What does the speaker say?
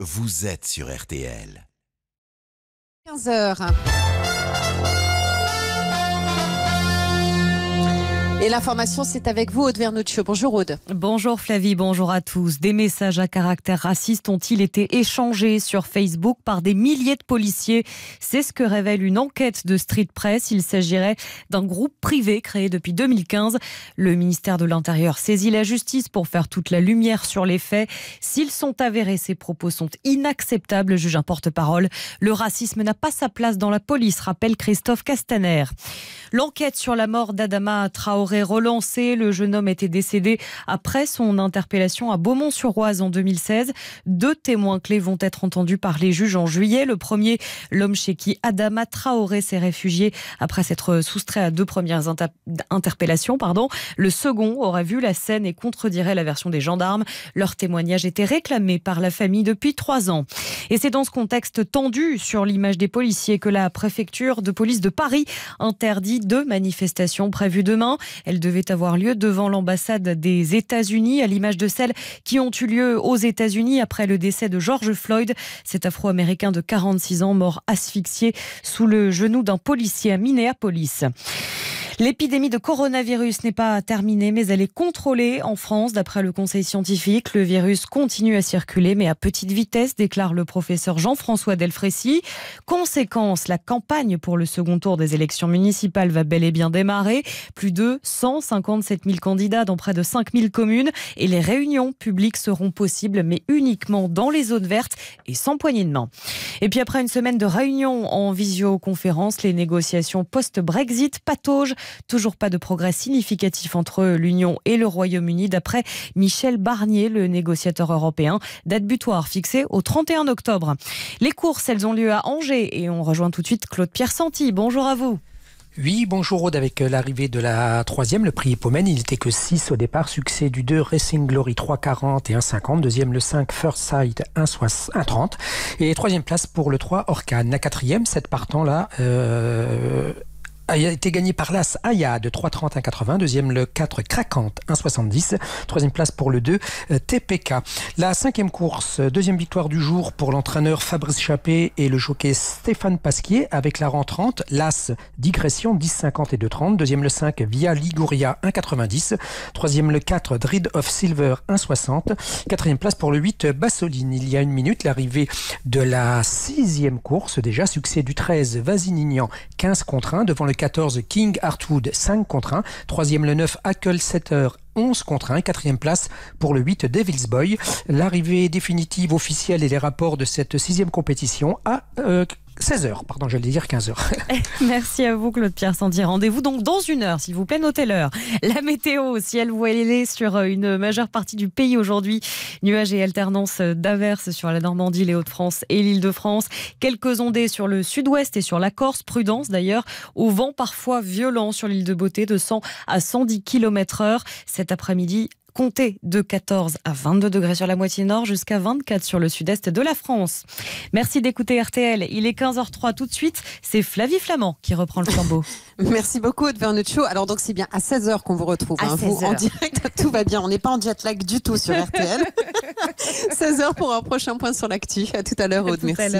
vous êtes sur RTL. 15h. Et l'information, c'est avec vous, Aude Vernuccio. Bonjour Aude. Bonjour Flavie, bonjour à tous. Des messages à caractère raciste ont-ils été échangés sur Facebook par des milliers de policiers? C'est ce que révèle une enquête de Street Press. Il s'agirait d'un groupe privé créé depuis 2015. Le ministère de l'Intérieur saisit la justice pour faire toute la lumière sur les faits. S'ils sont avérés, ces propos sont inacceptables, juge un porte-parole. Le racisme n'a pas sa place dans la police, rappelle Christophe Castaner. L'enquête sur la mort d'Adama Traoré relancée. Le jeune homme était décédé après son interpellation à Beaumont-sur-Oise en 2016. Deux témoins clés vont être entendus par les juges en juillet. Le premier, l'homme chez qui Adama Traoré s'est réfugié après s'être soustrait à deux premières interpellations. Pardon. Le second aurait vu la scène et contredirait la version des gendarmes. Leur témoignage était réclamé par la famille depuis trois ans. Et c'est dans ce contexte tendu sur l'image des policiers que la préfecture de police de Paris interdit deux manifestations prévues demain. Elles devaient avoir lieu devant l'ambassade des États-Unis, à l'image de celles qui ont eu lieu aux États-Unis après le décès de George Floyd, cet Afro-Américain de 46 ans mort asphyxié sous le genou d'un policier à Minneapolis. L'épidémie de coronavirus n'est pas terminée, mais elle est contrôlée en France. D'après le Conseil scientifique, le virus continue à circuler, mais à petite vitesse, déclare le professeur Jean-François Delfrécy. Conséquence, la campagne pour le second tour des élections municipales va bel et bien démarrer. Plus de 157 000 candidats dans près de 5 000 communes. Et les réunions publiques seront possibles, mais uniquement dans les zones vertes et sans poignée de main. Et puis après une semaine de réunions en visioconférence, les négociations post-Brexit pataugent. Toujours pas de progrès significatif entre l'Union et le Royaume-Uni, d'après Michel Barnier, le négociateur européen. Date butoir fixée au 31 octobre. Les courses, elles ont lieu à Angers et on rejoint tout de suite Claude Pierre Santi. Bonjour à vous. Oui, bonjour Aude, avec euh, l'arrivée de la troisième, le prix Hippomène, il n'était que 6 au départ, succès du 2 Racing Glory 3,40 et 1,50, deuxième le 5 First Sight 1,30 et troisième place pour le 3 Orcan. La quatrième, cette partant là, euh, a été gagné par l'As Aya de 3,30 80. Deuxième, le 4 Craquante 1,70. Troisième place pour le 2 euh, TPK. La cinquième course, deuxième victoire du jour pour l'entraîneur Fabrice Chappé et le jockey Stéphane Pasquier avec la rentrante. L'As Digression 10,50 et 2,30. Deuxième, le 5 Via Liguria 1,90. Troisième, le 4 Dread of Silver 1,60. Quatrième place pour le 8 Bassoline. Il y a une minute, l'arrivée de la sixième course. Déjà, succès du 13 Vasinignan 15 contre 1 devant le 14 King Hartwood 5 contre 1. Troisième le 9 Hackle Setter 11 contre 1. Quatrième place pour le 8 Devil's Boy. L'arrivée définitive officielle et les rapports de cette sixième compétition à euh, 16h, pardon, j'allais dire 15h. Merci à vous, Claude Pierre Sandy. Rendez-vous donc dans une heure, s'il vous plaît, notez l'heure. La météo, ciel voilé sur euh, une majeure partie du pays aujourd'hui. Nuages et alternance d'averses sur la Normandie, les Hauts-de-France et l'île de France. Quelques ondées sur le sud-ouest et sur la Corse. Prudence d'ailleurs, au vent parfois violent sur l'île de Beauté de 100 à 110 km heure. Cet après-midi, comptez de 14 à 22 degrés sur la moitié nord jusqu'à 24 sur le sud-est de la France. Merci d'écouter RTL. Il est 15h03 tout de suite. C'est Flavie Flamand qui reprend le flambeau. Merci beaucoup, de Vernuccio. Alors, donc, c'est bien à 16h qu'on vous retrouve. Hein. vous, en direct, tout va bien. On n'est pas en jet lag du tout sur RTL. 16h pour un prochain point sur l'actu. À tout à l'heure, Aude. Merci.